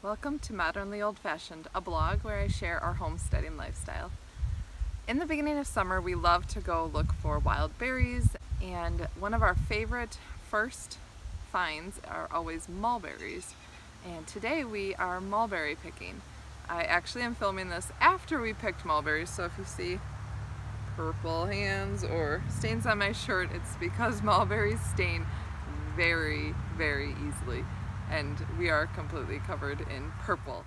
Welcome to Modernly Old Fashioned, a blog where I share our homesteading lifestyle. In the beginning of summer, we love to go look for wild berries, and one of our favorite first finds are always mulberries. And today we are mulberry picking. I actually am filming this after we picked mulberries, so if you see purple hands or stains on my shirt, it's because mulberries stain very, very easily and we are completely covered in purple.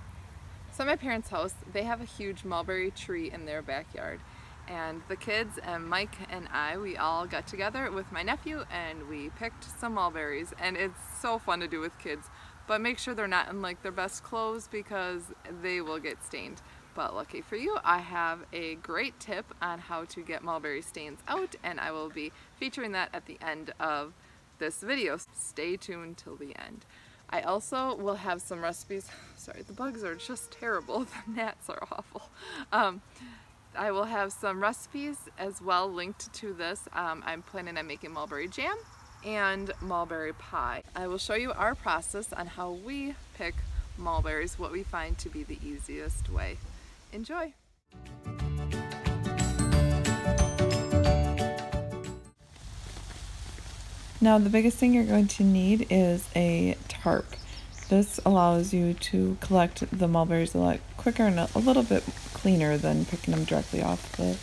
So at my parents' house, they have a huge mulberry tree in their backyard and the kids and Mike and I, we all got together with my nephew and we picked some mulberries and it's so fun to do with kids but make sure they're not in like their best clothes because they will get stained. But lucky for you, I have a great tip on how to get mulberry stains out and I will be featuring that at the end of this video. Stay tuned till the end. I also will have some recipes. Sorry, the bugs are just terrible. The gnats are awful. Um, I will have some recipes as well linked to this. Um, I'm planning on making mulberry jam and mulberry pie. I will show you our process on how we pick mulberries, what we find to be the easiest way. Enjoy! Now the biggest thing you're going to need is a tarp. This allows you to collect the mulberries a lot quicker and a little bit cleaner than picking them directly off the,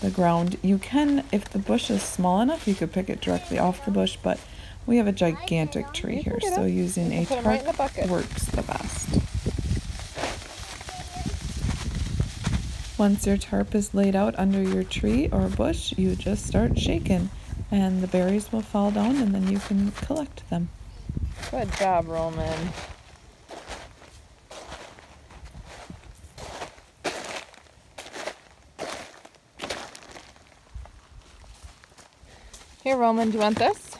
the ground. You can, if the bush is small enough, you could pick it directly off the bush, but we have a gigantic tree here, so using a tarp right works the best. Once your tarp is laid out under your tree or bush, you just start shaking and the berries will fall down and then you can collect them. Good job, Roman. Here, Roman, do you want this?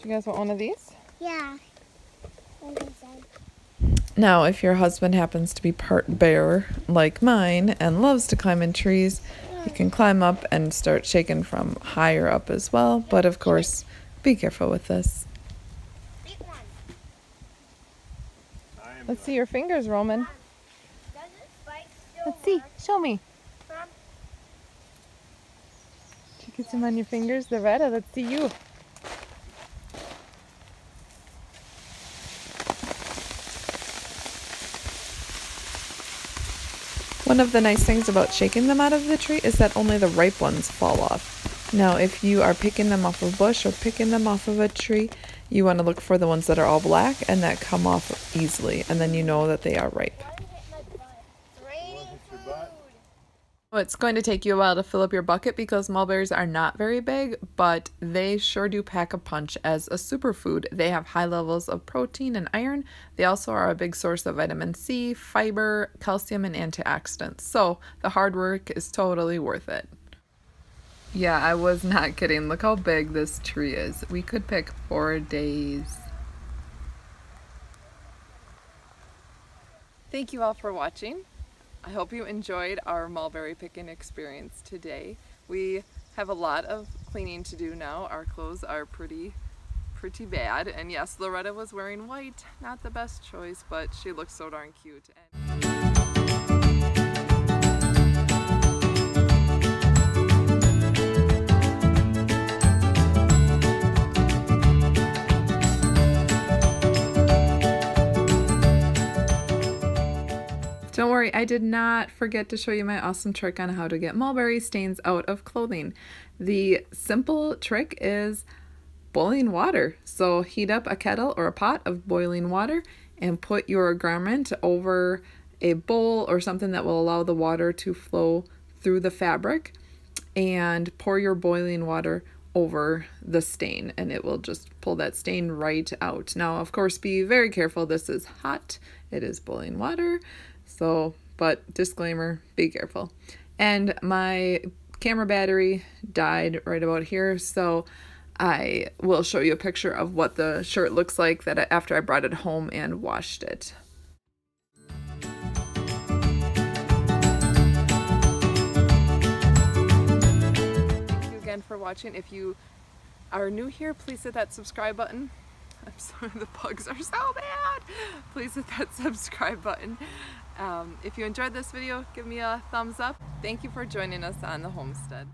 Do you guys want one of these? Yeah. Now, if your husband happens to be part bear like mine and loves to climb in trees, you can climb up and start shaking from higher up as well, but of course, be careful with this. Let's see your fingers, Roman. Let's see. Show me. You get some on your fingers, Loretta? Let's see you. One of the nice things about shaking them out of the tree is that only the ripe ones fall off. Now, if you are picking them off a bush or picking them off of a tree, you want to look for the ones that are all black and that come off easily, and then you know that they are ripe. Oh, it's going to take you a while to fill up your bucket because mulberries are not very big, but they sure do pack a punch as a superfood. They have high levels of protein and iron. They also are a big source of vitamin C, fiber, calcium, and antioxidants. So the hard work is totally worth it. Yeah, I was not kidding. Look how big this tree is. We could pick four days. Thank you all for watching. I hope you enjoyed our mulberry picking experience today. We have a lot of cleaning to do now. Our clothes are pretty pretty bad and yes Loretta was wearing white not the best choice but she looks so darn cute and Don't worry, I did not forget to show you my awesome trick on how to get mulberry stains out of clothing. The simple trick is boiling water. So heat up a kettle or a pot of boiling water and put your garment over a bowl or something that will allow the water to flow through the fabric and pour your boiling water over the stain and it will just pull that stain right out. Now, of course, be very careful. This is hot. It is boiling water. So, but disclaimer, be careful. And my camera battery died right about here, so I will show you a picture of what the shirt looks like that after I brought it home and washed it. Thank you again for watching. If you are new here, please hit that subscribe button I'm sorry, the bugs are so bad. Please hit that subscribe button. Um, if you enjoyed this video, give me a thumbs up. Thank you for joining us on the homestead.